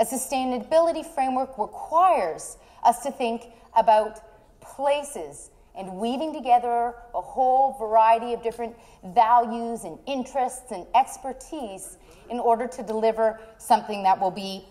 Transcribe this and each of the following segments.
A sustainability framework requires us to think about places and weaving together a whole variety of different values and interests and expertise in order to deliver something that will be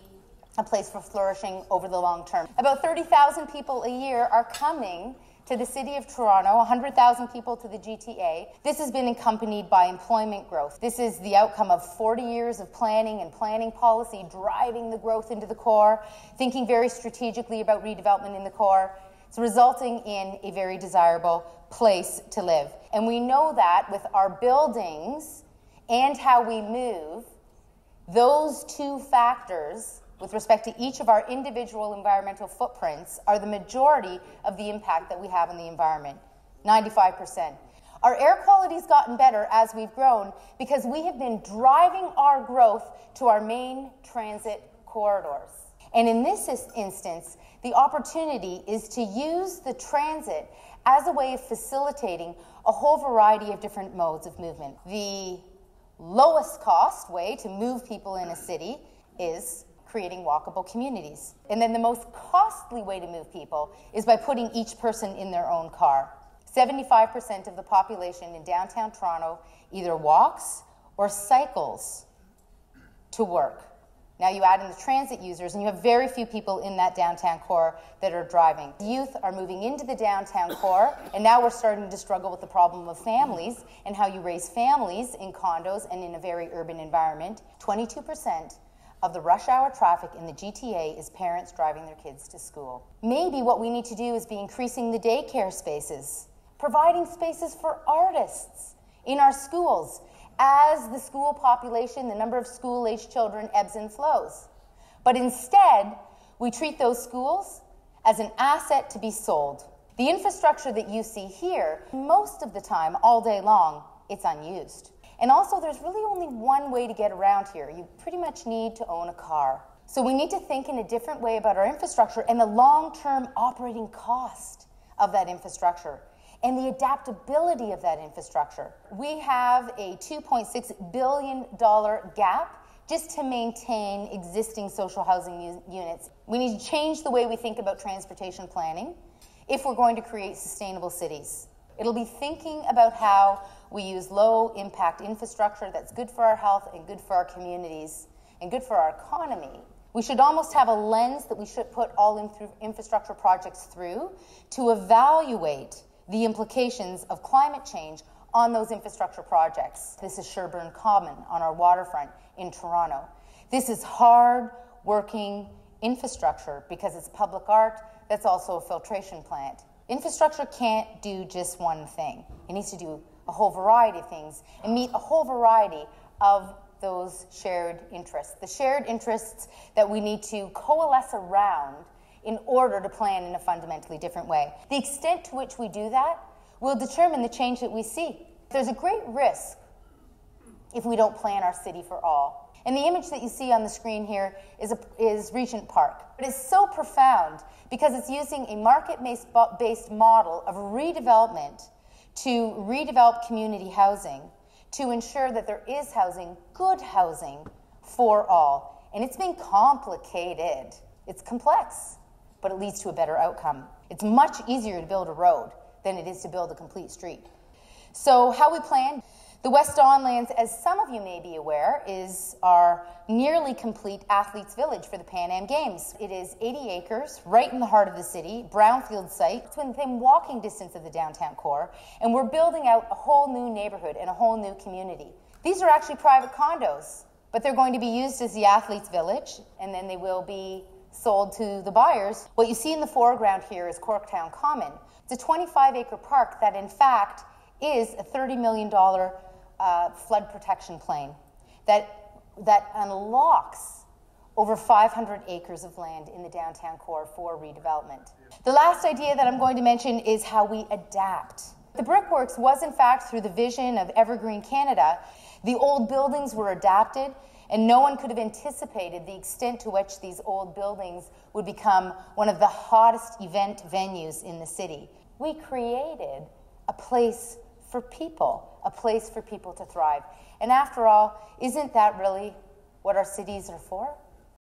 a place for flourishing over the long term. About 30,000 people a year are coming to the City of Toronto, 100,000 people to the GTA. This has been accompanied by employment growth. This is the outcome of 40 years of planning and planning policy driving the growth into the core, thinking very strategically about redevelopment in the core. It's resulting in a very desirable place to live. And we know that with our buildings and how we move, those two factors with respect to each of our individual environmental footprints are the majority of the impact that we have on the environment 95%. Our air quality's gotten better as we've grown because we have been driving our growth to our main transit corridors. And in this instance, the opportunity is to use the transit as a way of facilitating a whole variety of different modes of movement. The lowest cost way to move people in a city is creating walkable communities. And then the most costly way to move people is by putting each person in their own car. 75% of the population in downtown Toronto either walks or cycles to work. Now you add in the transit users, and you have very few people in that downtown core that are driving. Youth are moving into the downtown core, and now we're starting to struggle with the problem of families and how you raise families in condos and in a very urban environment. 22% of the rush hour traffic in the GTA is parents driving their kids to school. Maybe what we need to do is be increasing the daycare spaces, providing spaces for artists in our schools as the school population, the number of school aged children ebbs and flows. But instead, we treat those schools as an asset to be sold. The infrastructure that you see here, most of the time, all day long, it's unused. And also, there's really only one way to get around here. You pretty much need to own a car. So we need to think in a different way about our infrastructure and the long term operating cost of that infrastructure and the adaptability of that infrastructure. We have a $2.6 billion gap just to maintain existing social housing units. We need to change the way we think about transportation planning if we're going to create sustainable cities. It'll be thinking about how we use low impact infrastructure that's good for our health and good for our communities and good for our economy. We should almost have a lens that we should put all infrastructure projects through to evaluate the implications of climate change on those infrastructure projects. This is Sherbourne Common on our waterfront in Toronto. This is hard working infrastructure because it's public art that's also a filtration plant. Infrastructure can't do just one thing. It needs to do a whole variety of things and meet a whole variety of those shared interests. The shared interests that we need to coalesce around in order to plan in a fundamentally different way. The extent to which we do that will determine the change that we see. There's a great risk if we don't plan our city for all. And the image that you see on the screen here is, a, is Regent Park. It is so profound because it's using a market-based model of redevelopment to redevelop community housing to ensure that there is housing, good housing, for all. And it's been complicated. It's complex, but it leads to a better outcome. It's much easier to build a road than it is to build a complete street. So, how we plan the West Don Lands, as some of you may be aware, is our nearly complete athletes village for the Pan Am Games. It is 80 acres, right in the heart of the city, brownfield site. It's within walking distance of the downtown core, and we're building out a whole new neighborhood and a whole new community. These are actually private condos, but they're going to be used as the athletes village, and then they will be sold to the buyers. What you see in the foreground here is Corktown Common. It's a 25 acre park that, in fact, is a $30 million uh, flood protection plain that, that unlocks over 500 acres of land in the downtown core for redevelopment. The last idea that I'm going to mention is how we adapt. The Brickworks was, in fact, through the vision of Evergreen Canada. The old buildings were adapted, and no one could have anticipated the extent to which these old buildings would become one of the hottest event venues in the city. We created a place for people, a place for people to thrive. And after all, isn't that really what our cities are for?